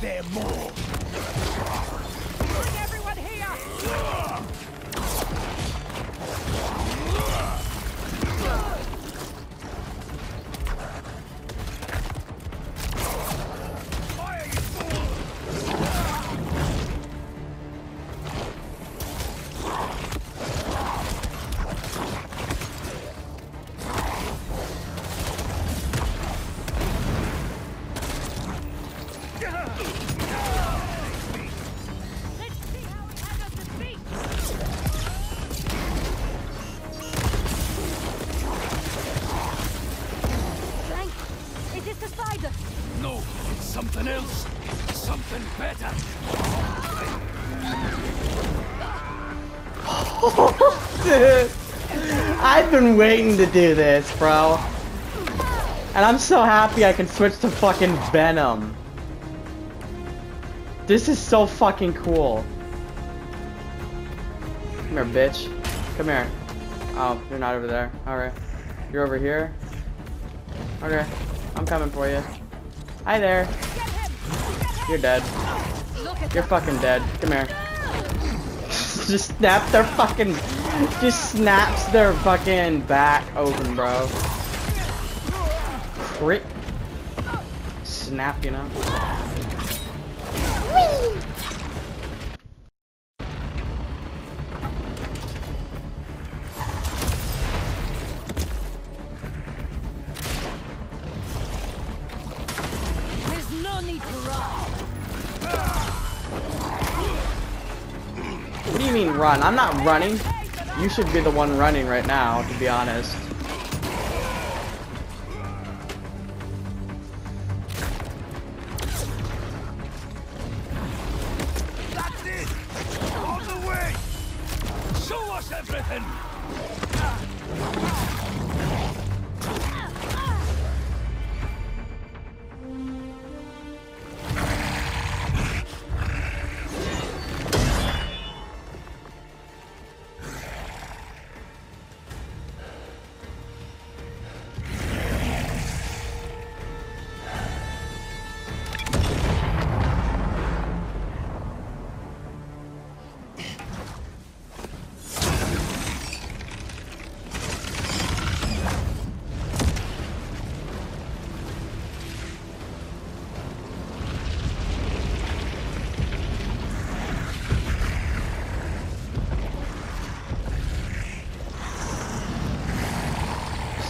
there more? Better. Dude, I've been waiting to do this, bro. And I'm so happy I can switch to fucking Venom. This is so fucking cool. Come here, bitch. Come here. Oh, you're not over there. Alright. You're over here. Okay. I'm coming for you. Hi there. You're dead. You're fucking dead. Come here. just snap their fucking just snaps their fucking back open, bro. Crit snap, you know. There's run? I'm not running. You should be the one running right now, to be honest.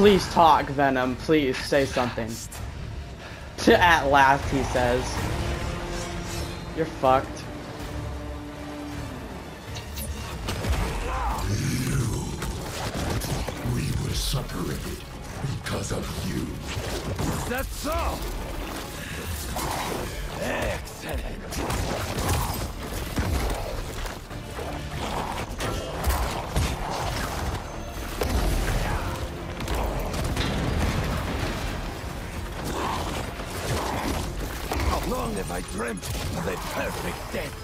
Please talk, Venom. Please say something. At last, he says. You're fucked. I dreamt of a perfect death?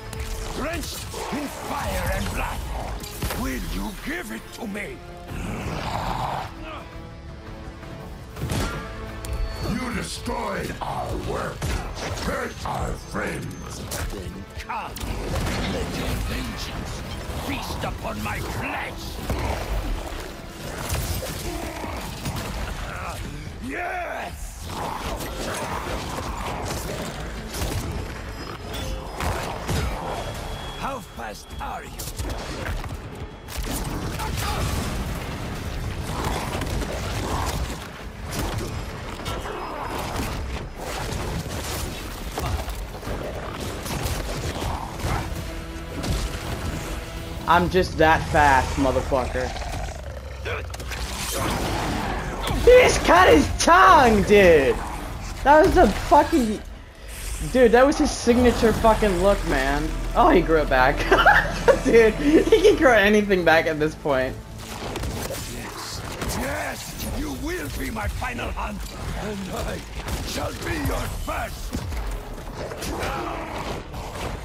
Drenched in fire and blood. Will you give it to me? You destroyed our work, hurt our friends. Then come, let your vengeance feast upon my flesh. yes! Are you? I'm just that fast, motherfucker. He just cut his tongue, dude! That was a fucking... Dude, that was his signature fucking look, man. Oh, he grew it back. dude, he can grow anything back at this point. Yes, yes, you will be my final hunt, and I shall be your first.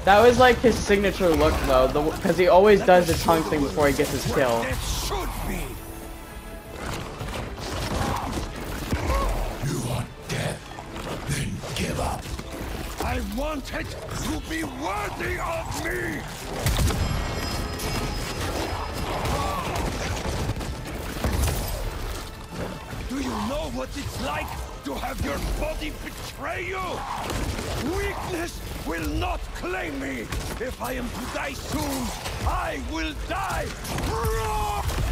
That was like his signature look, though, because he always does the tongue thing before he gets his kill. It should be. Wanted to be worthy of me! Do you know what it's like to have your body betray you? Weakness will not claim me! If I am to die soon, I will die!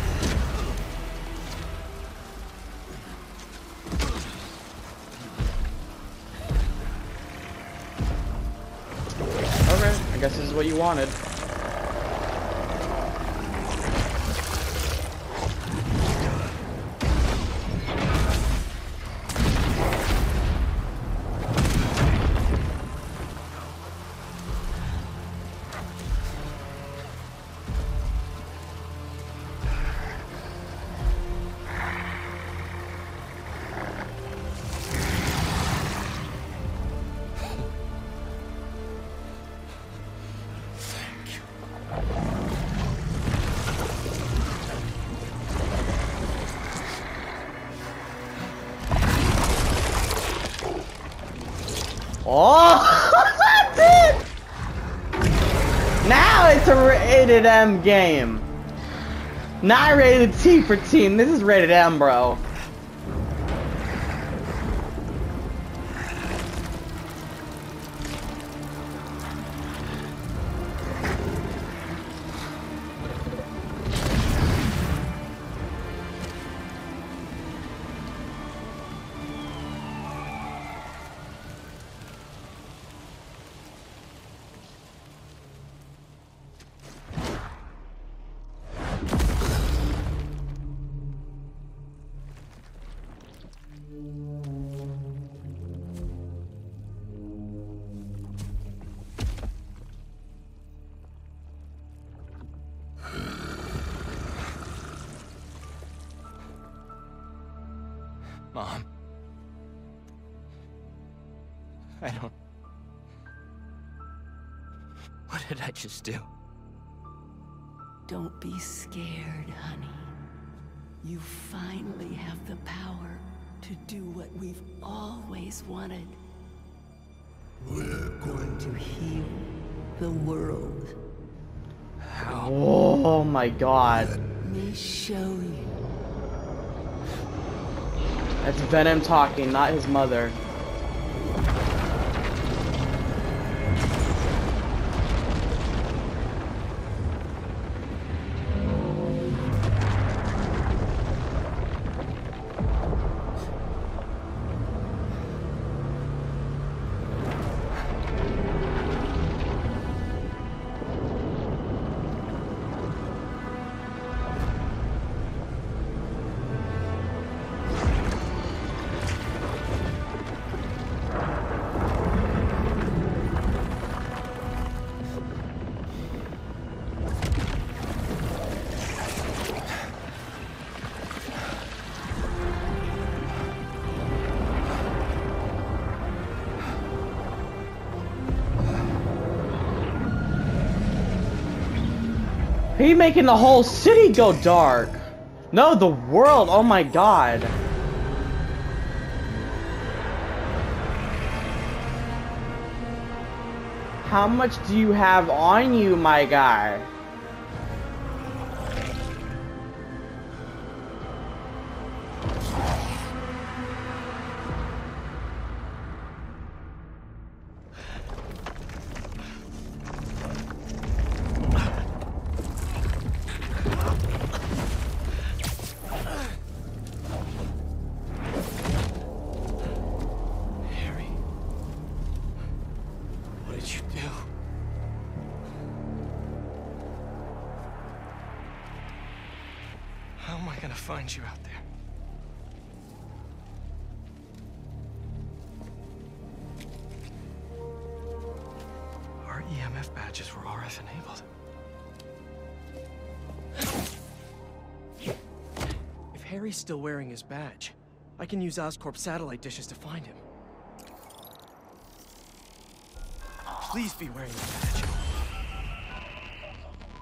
Is what you wanted. A rated M game. Not rated T for team. This is rated M, bro. I don't. What did I just do? Don't be scared, honey. You finally have the power to do what we've always wanted. We're going To heal the world. How? Oh my god. Let me show you. That's Venom talking, not his mother. He making the whole city go dark. No, the world. Oh my god. How much do you have on you, my guy? Still wearing his badge, I can use Oscorp satellite dishes to find him. Please be wearing the badge.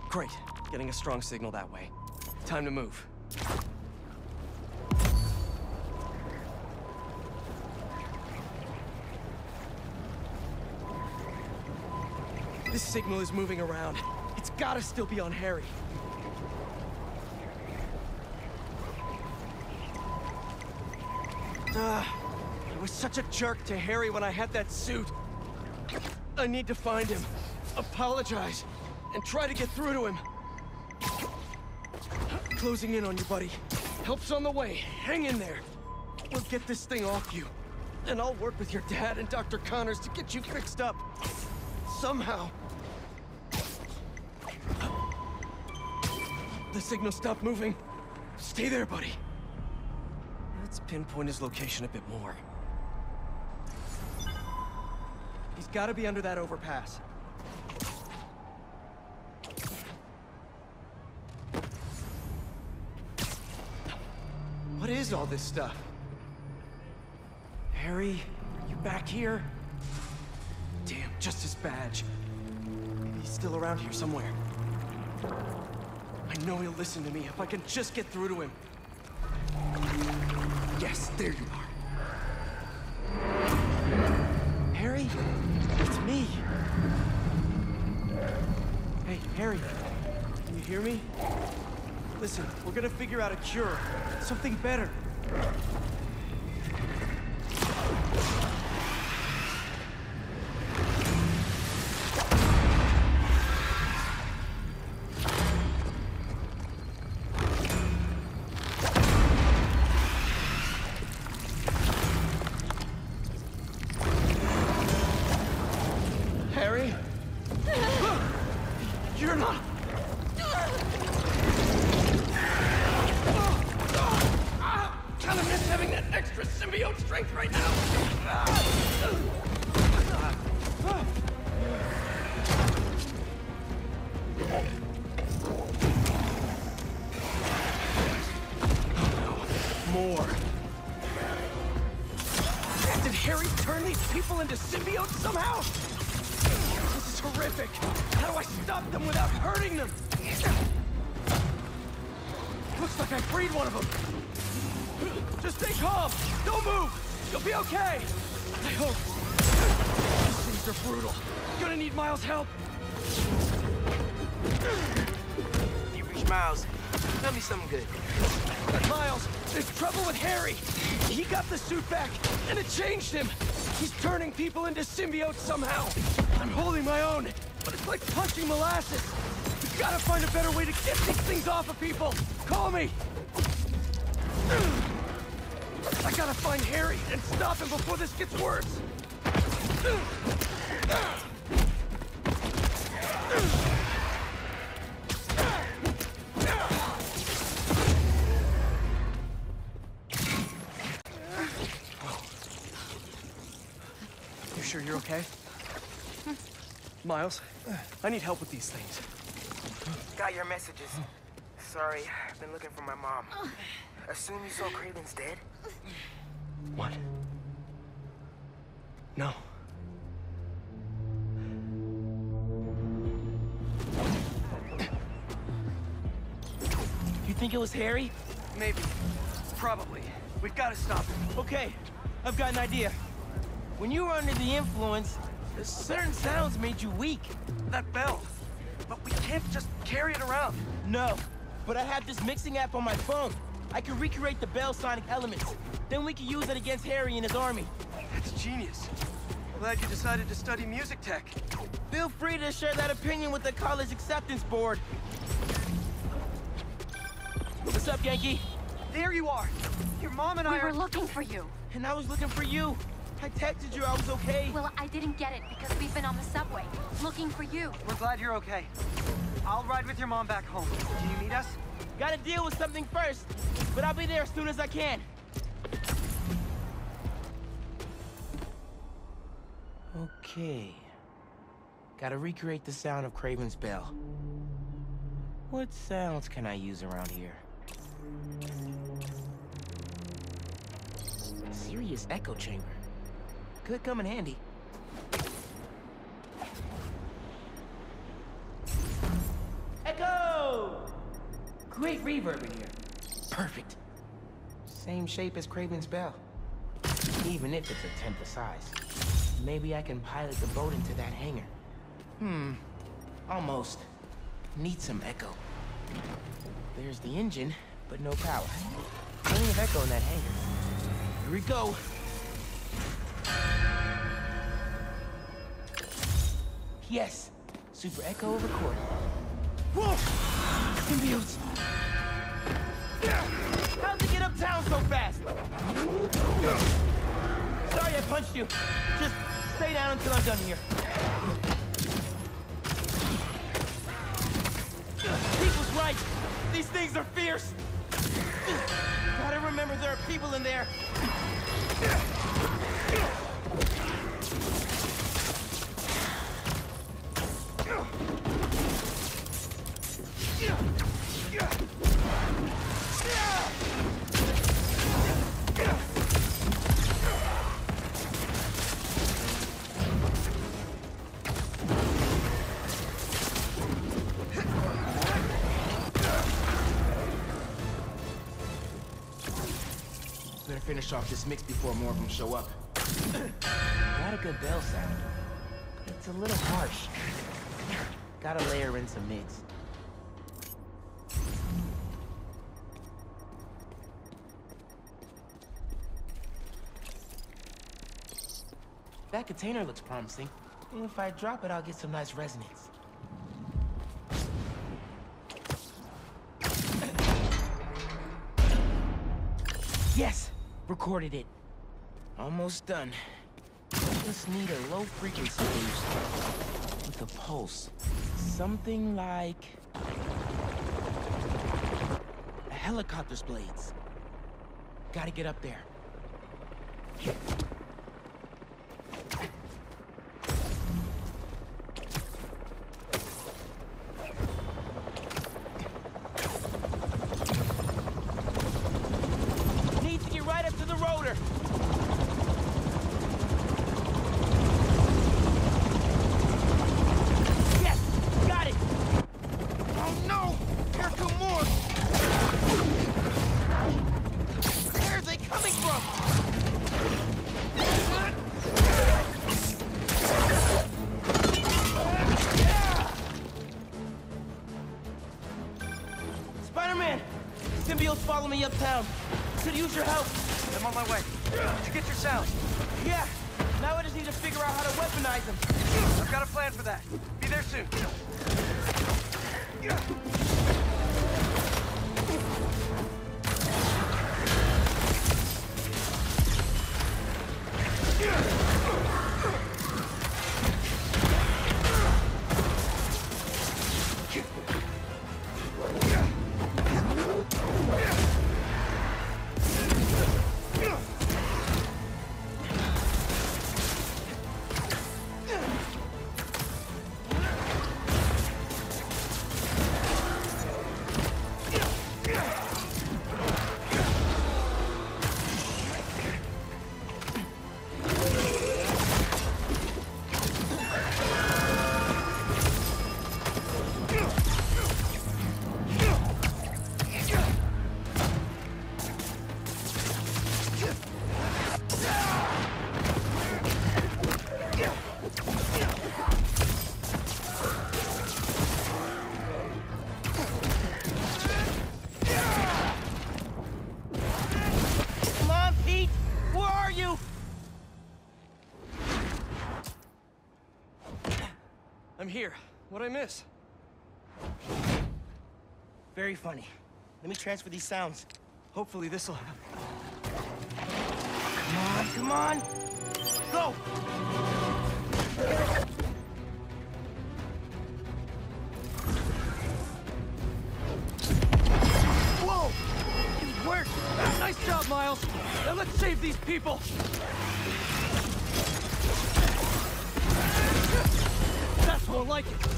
Great. Getting a strong signal that way. Time to move. This signal is moving around. It's gotta still be on Harry. Ah, I was such a jerk to Harry when I had that suit. I need to find him, apologize, and try to get through to him. Closing in on you, buddy. Help's on the way. Hang in there. We'll get this thing off you. And I'll work with your dad and Dr. Connors to get you fixed up. Somehow. The signal stopped moving. Stay there, buddy. Pinpoint his location a bit more. He's gotta be under that overpass. What is all this stuff? Harry, are you back here? Damn, just his badge. Maybe he's still around here somewhere. I know he'll listen to me if I can just get through to him. Yes, there you are. Harry? It's me. Hey, Harry. Can you hear me? Listen, we're gonna figure out a cure. Something better. I hope. These things are brutal. Gonna need Miles' help. You reach Miles. Tell me something good. Miles, there's trouble with Harry. He got the suit back, and it changed him. He's turning people into symbiotes somehow. I'm holding my own, but it's like punching molasses. We gotta find a better way to get these things off of people. Call me. I gotta find Harry and stop him before this gets worse. You sure you're okay? Miles, I need help with these things. Got your messages. Sorry, I've been looking for my mom. Assume you saw Kraven's dead? What? No. You think it was Harry? Maybe. Probably. We've got to stop him. Okay, I've got an idea. When you were under the influence, certain sounds made you weak. That bell. But we can't just carry it around. No, but I have this mixing app on my phone. I can recreate the bell sonic elements. Then we can use it against Harry and his army. That's genius. Glad you decided to study music tech. Feel free to share that opinion with the college acceptance board. What's up, Yankee? There you are. Your mom and I We are... were looking for you. And I was looking for you. I texted you I was okay. Well, I didn't get it because we've been on the subway, looking for you. We're glad you're okay. I'll ride with your mom back home. Can you meet us? Gotta deal with something first, but I'll be there as soon as I can. Okay. Gotta recreate the sound of Kraven's bell. What sounds can I use around here? Serious echo chamber. Could come in handy. Great reverb in here. Perfect. Same shape as Kraven's bell. Even if it's a tenth the size. Maybe I can pilot the boat into that hangar. Hmm, Almost. Need some echo. There's the engine, but no power. Plenty of echo in that hangar. Here we go. Yes. Super echo recording. Whoa! Symbiotes! How'd they get uptown so fast? Sorry I punched you. Just stay down until I'm done here. Pete right. These things are fierce. Gotta remember there are people in there. Finish off this mix before more of them show up. Got a good bell sound. It's a little harsh. Gotta layer in some mids. That container looks promising. If I drop it, I'll get some nice resonance. Recorded it. Almost done. Just need a low frequency boost. With a pulse. Something like... A helicopter's blades. Gotta get up there. Weaponize them. I've got a plan for that. Be there soon. What'd I miss? Very funny. Let me transfer these sounds. Hopefully this'll help. Come on, come on! Go! Whoa! It worked! Nice job, Miles! Now let's save these people! That's more like it!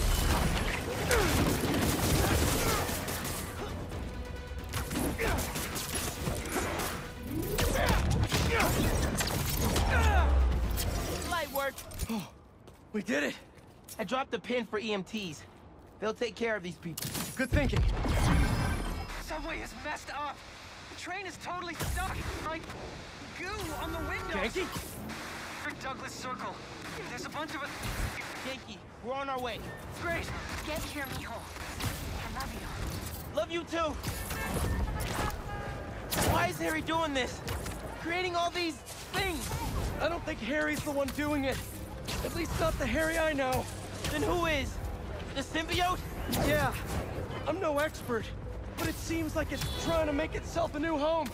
We did it! I dropped a pin for EMTs. They'll take care of these people. Good thinking. Subway is messed up. The train is totally stuck. Like goo on the windows. Yankee? For Douglas Circle. There's a bunch of us. Yankee, we're on our way. Great. Get here, mijo. I love you. Love you too. Why is Harry doing this? Creating all these things? I don't think Harry's the one doing it. At least not the Harry I know. Then who is? The symbiote? Yeah, I'm no expert, but it seems like it's trying to make itself a new home.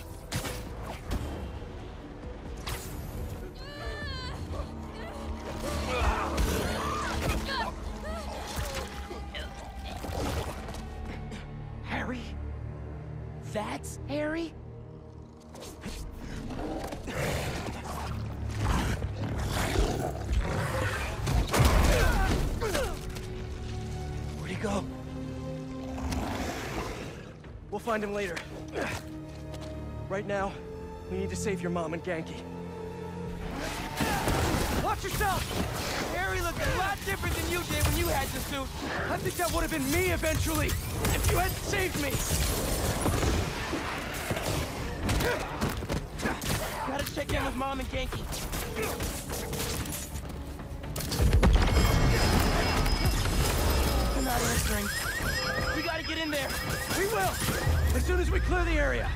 Find him later. Right now, we need to save your mom and Ganke. Watch yourself! Harry looked a lot different than you did when you had the suit. I think that would have been me eventually, if you hadn't saved me! Gotta check in with Mom and Ganke. They're not answering. We gotta get in there. We will! As soon as we clear the area!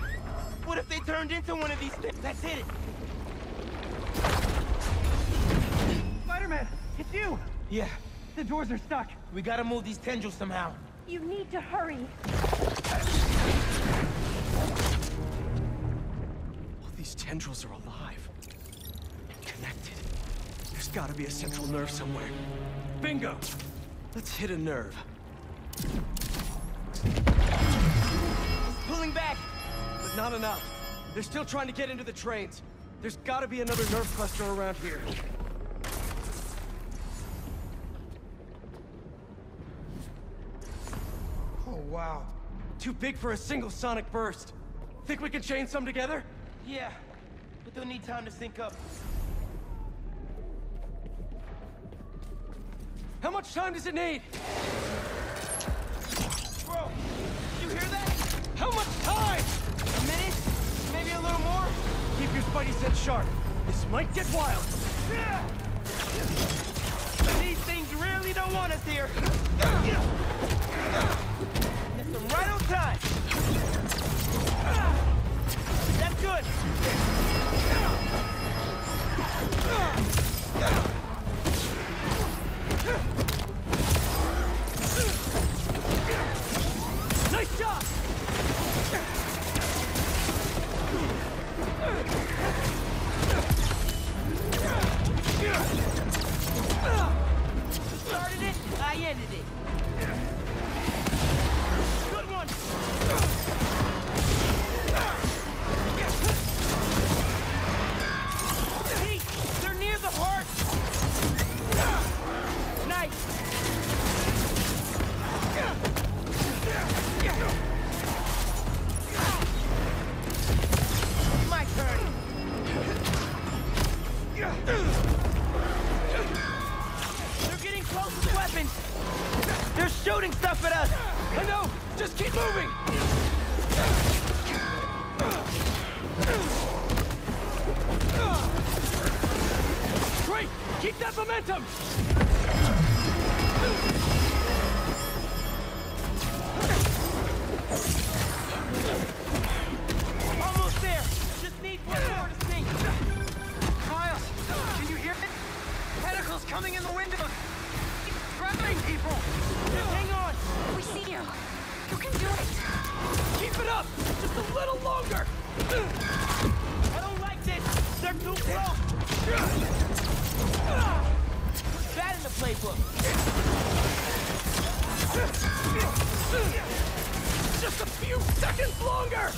What if they turned into one of these things? Let's hit it. Spider-Man, it's you. Yeah, The doors are stuck. We gotta move these tendrils somehow. You need to hurry. all these tendrils are alive. And connected. There's gotta be a central nerve somewhere. Bingo! Let's hit a nerve. Back. But not enough. They're still trying to get into the trains. There's gotta be another nerve cluster around here. Oh, wow. Too big for a single sonic burst. Think we can chain some together? Yeah, but they'll need time to sync up. How much time does it need? How much time? A minute? Maybe a little more? Keep your spidey sense sharp. This might get wild. These things really don't want us here. Hit them right on time. That's good. Coming in the window. It's grabbing people. Hang on. We see you. You can do it. Keep it up! Just a little longer! I don't like this. They're too close. Put that in the playbook. Just a few seconds longer!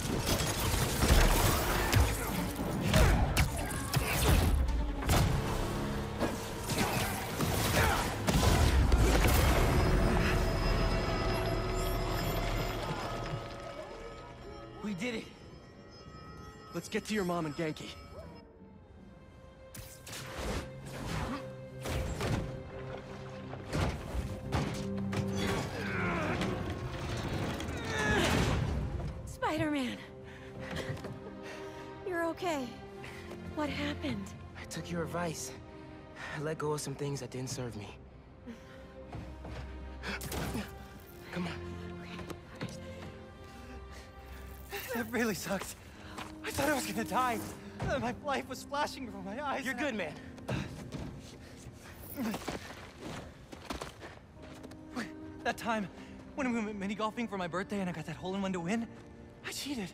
Get to your mom and Ganke. Spider-Man! You're okay. What happened? I took your advice. I let go of some things that didn't serve me. Come on. That really sucks. I thought I was gonna die. My life was flashing before my eyes. You're good, man. That time, when we went mini golfing for my birthday and I got that hole in one to win, I cheated.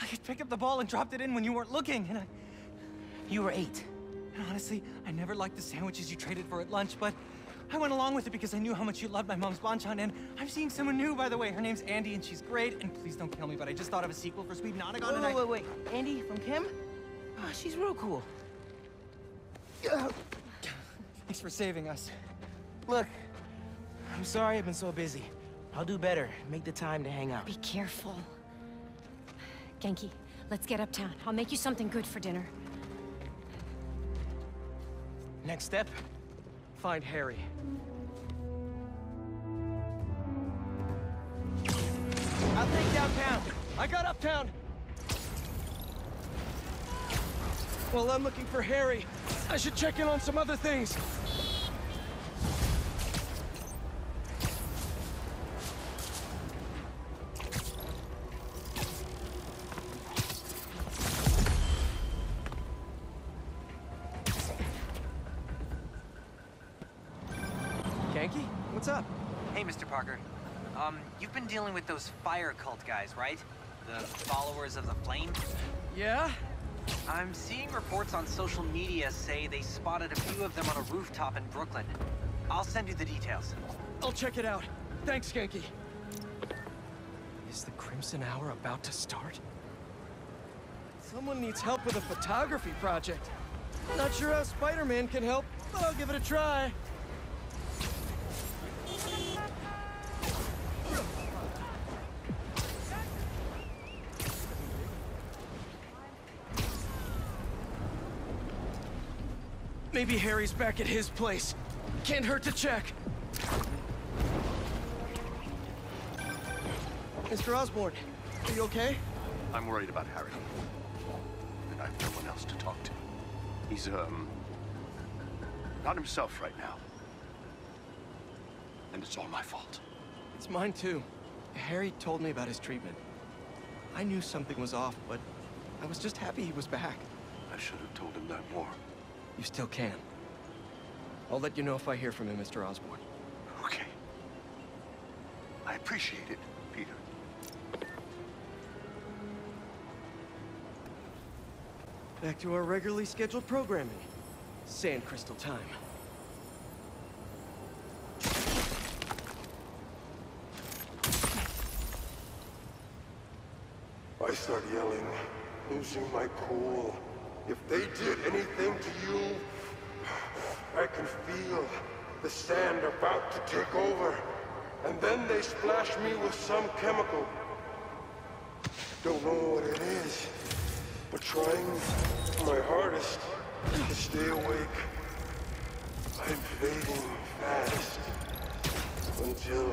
I just picked up the ball and dropped it in when you weren't looking, and I. You were eight. And honestly, I never liked the sandwiches you traded for at lunch, but I went along with it because I knew how much you loved my mom's banchan, and I'm seeing someone new, by the way. Her name's Andy, and she's great. And please don't kill me, but I just thought of a sequel for Sweet Nonagon, and I... Wait, wait, wait. Andy from Kim? Oh, she's real cool. Thanks for saving us. Look, I'm sorry I've been so busy. I'll do better. Make the time to hang out. Be careful. Ganke, let's get uptown. I'll make you something good for dinner. Next step, find Harry. I'll take downtown. I got uptown! Well, I'm looking for Harry. I should check in on some other things. Those fire cult guys, right? The followers of the flame? Yeah? I'm seeing reports on social media say they spotted a few of them on a rooftop in Brooklyn. I'll send you the details. I'll check it out. Thanks, Ganke. Is the Crimson Hour about to start? Someone needs help with a photography project. Not sure how Spider-Man can help, but I'll give it a try. Maybe Harry's back at his place. Can't hurt to check. Mr. Osborn, are you okay? I'm worried about Harry. And I've no one else to talk to. He's, um, not himself right now. And it's all my fault. It's mine too. Harry told me about his treatment. I knew something was off, but I was just happy he was back. I should have told him that more. You still can. I'll let you know if I hear from him, Mr. Osborn. Okay. I appreciate it, Peter. Back to our regularly scheduled programming. Sand crystal time. I start yelling, losing my cool. If they did anything to you, I can feel the sand about to take over. And then they splash me with some chemical. Don't know what it is, but trying my hardest to stay awake. I'm fading fast until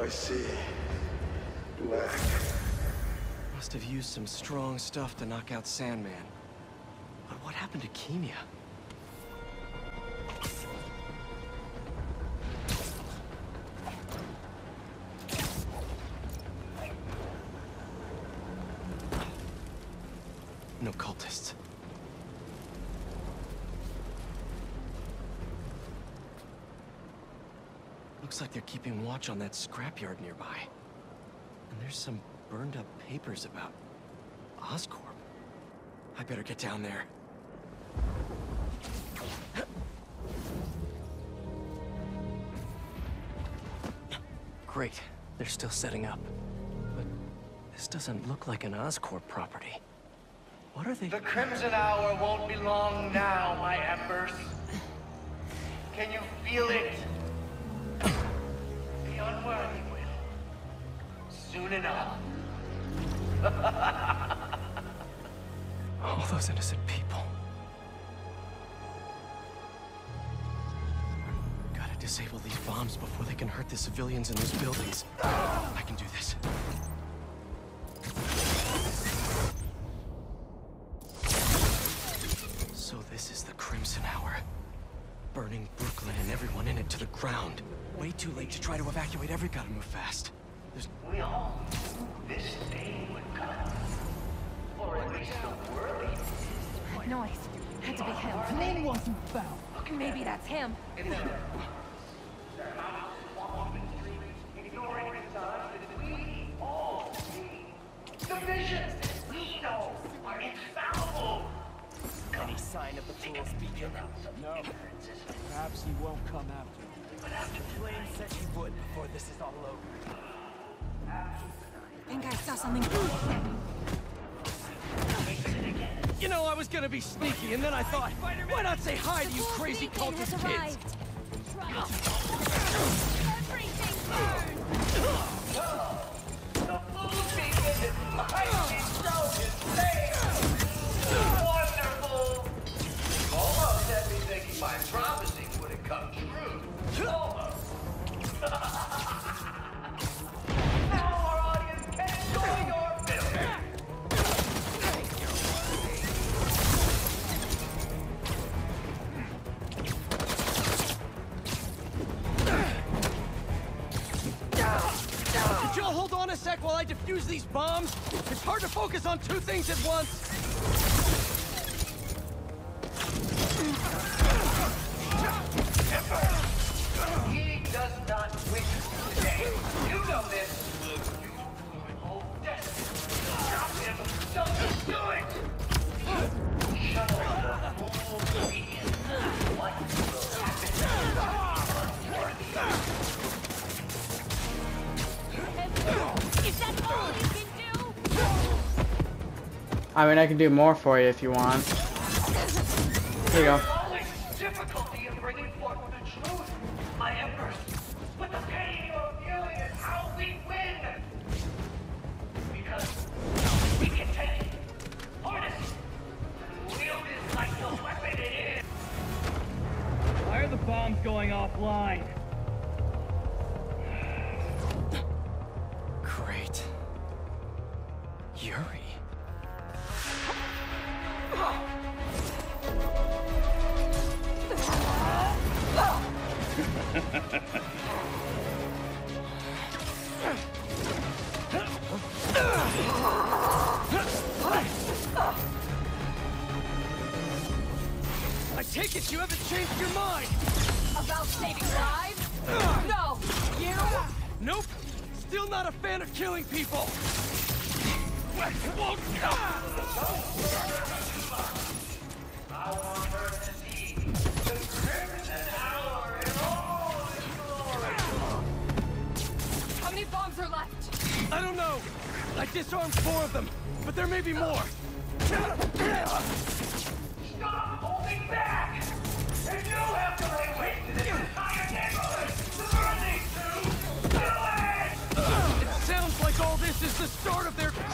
I see black. Must have used some strong stuff to knock out Sandman. Happened to Kemia? No cultists. Looks like they're keeping watch on that scrapyard nearby. And there's some burned up papers about Oscorp. I better get down there. Great. They're still setting up. But this doesn't look like an Oscorp property. What are they... The Crimson Hour won't be long now, my embers. Can you feel it? The unworthy will. Soon enough. All those innocent people. Bombs before they can hurt the civilians in those buildings. I can do this. Think I saw something. You know, I was gonna be sneaky, and then I thought, why not say hi to you crazy cultist kids? Everything I defuse these bombs? It's hard to focus on two things at once. I mean, I can do more for you if you want. Here you go. Always difficulty in bringing forth the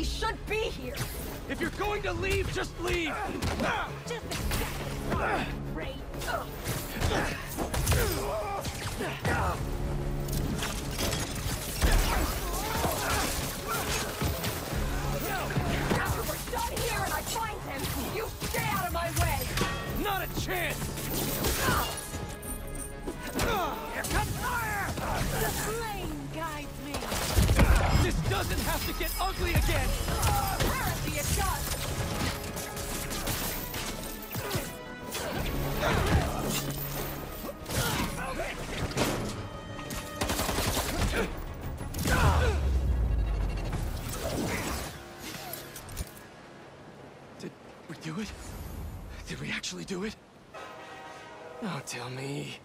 He should be here. If you're going to leave, just leave! Just a Ray. After we're done here and I find him, you stay out of my way. Not a chance! Here comes fire! The flame guides me. This doesn't have to get ugly again! Apparently it. Did, We do it? Did we actually do it? Don't tell me.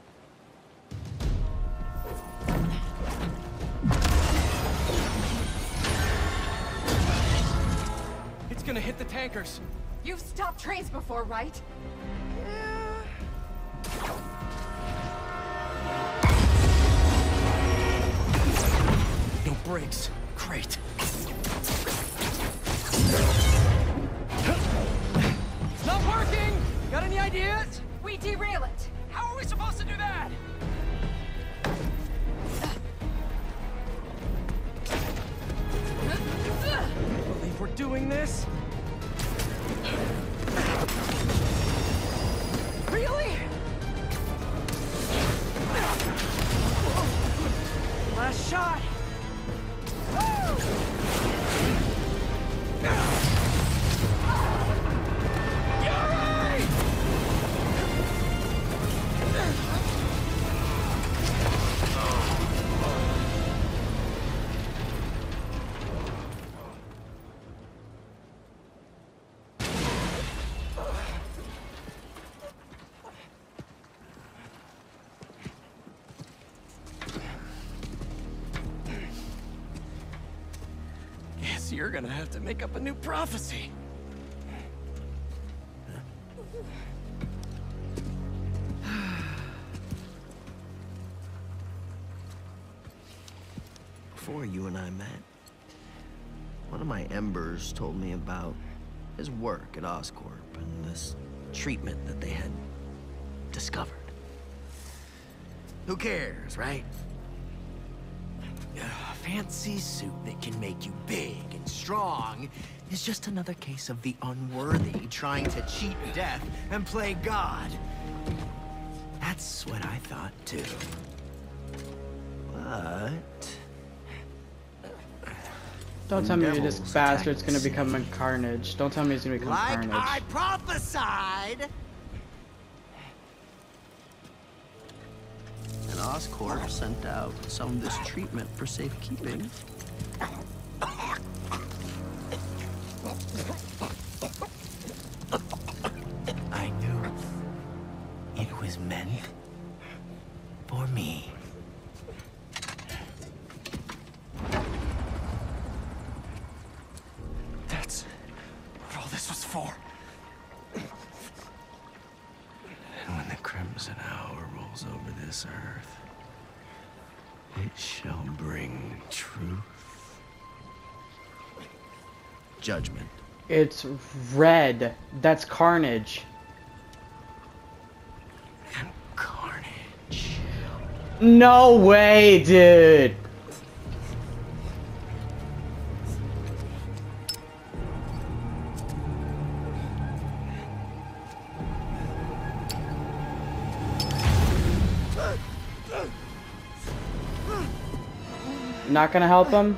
Hit the tankers. You've stopped trains before, right? No brakes. Great. It's not working! Got any ideas? Last shot! Yuri! Have to make up a new prophecy. Before you and I met, one of my embers told me about his work at Oscorp and this treatment that they had discovered. Who cares, right? Fancy suit that can make you big and strong is just another case of the unworthy trying to cheat death and play God. That's what I thought too. But Don't tell me this bastard's gonna become a carnage. Don't tell me he's gonna become like carnage. I prophesied, Oscorp sent out some of this treatment for safekeeping. It's red. That's carnage. Carnage. No way, dude. Not gonna help him?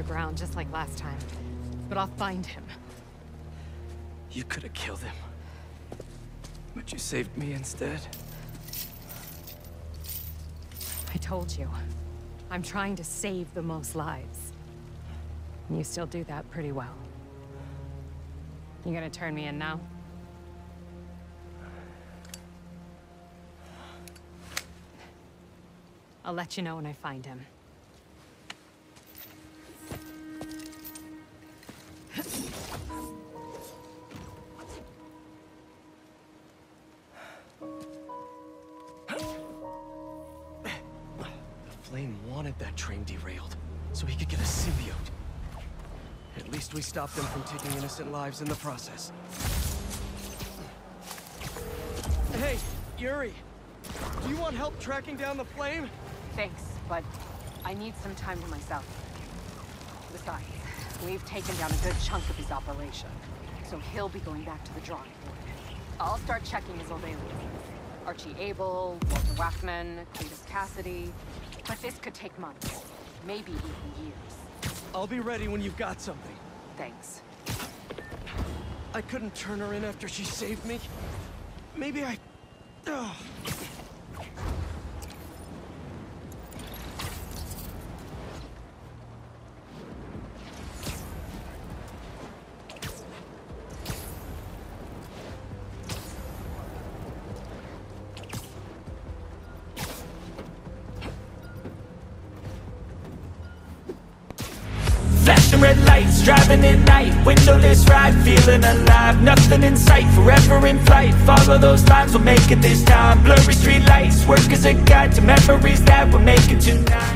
underground just like last time. But I'll find him. You could have killed him. But you saved me instead. I told you. I'm trying to save the most lives. And you still do that pretty well. You gonna turn me in now? I'll let you know when I find him. That train derailed, so he could get a symbiote. At least we stopped them from taking innocent lives in the process. Hey, Yuri, Do you want help tracking down the flame? Thanks, but I need some time to myself. Besides, we've taken down a good chunk of his operation, so he'll be going back to the drawing board. I'll start checking his old aliases. Archie Abel, Walter Wachman, Cletus Kasady. But this could take months, maybe even years. I'll be ready when you've got something. Thanks. I couldn't turn her in after she saved me. Maybe I... Ugh. Feeling alive. Nothing in sight, forever in flight. Follow those lines, we'll make it. This time Blurry street lights, work as a guide To memories that we're making tonight